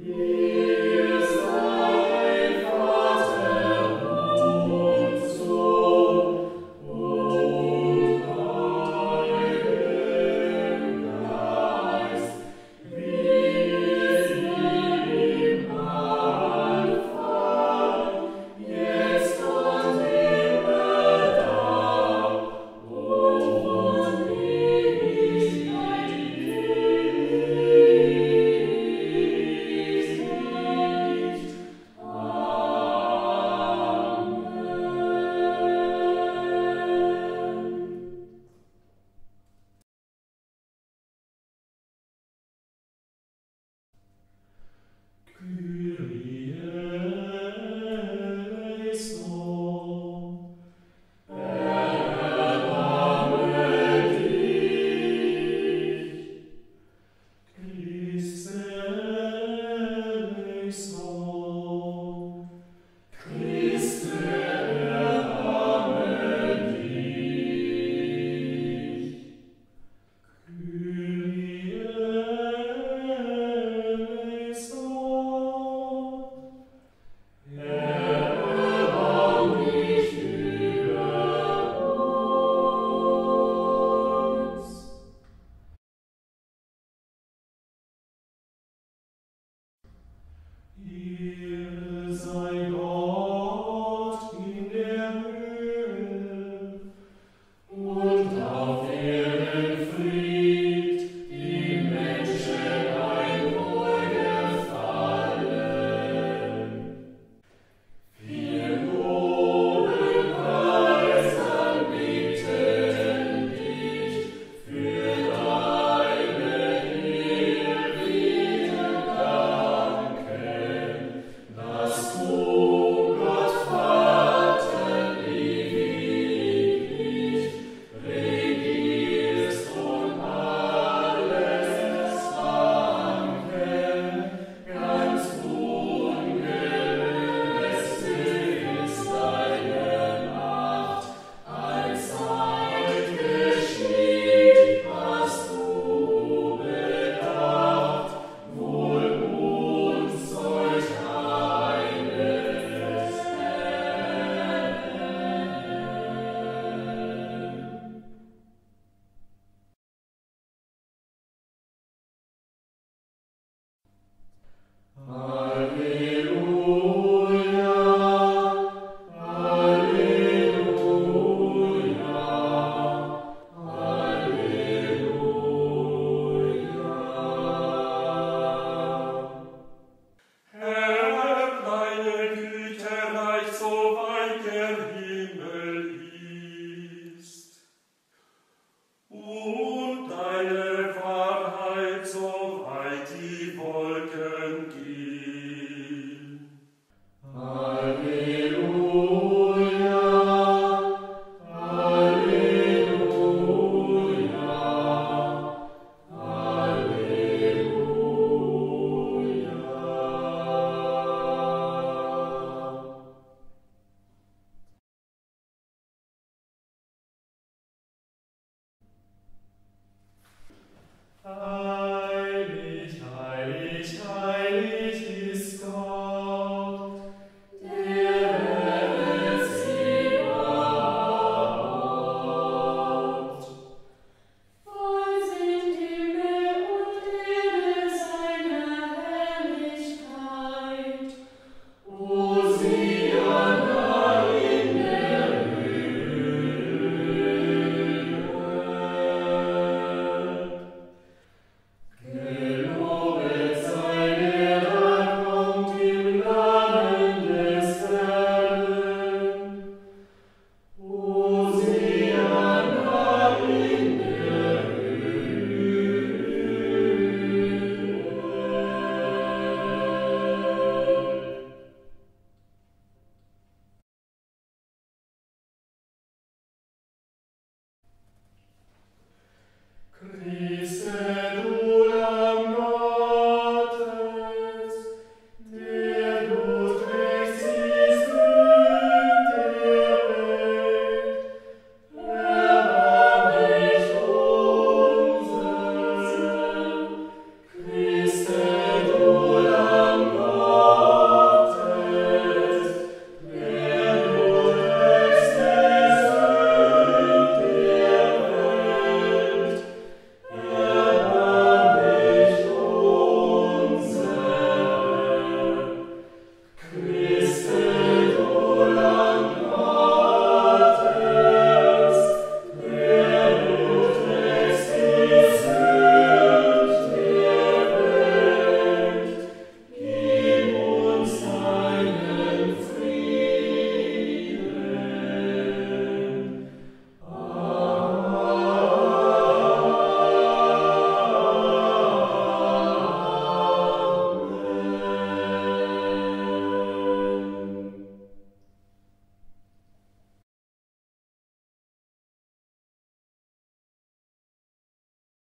Yeah. Yeah. so weit die Wolke. 그러지.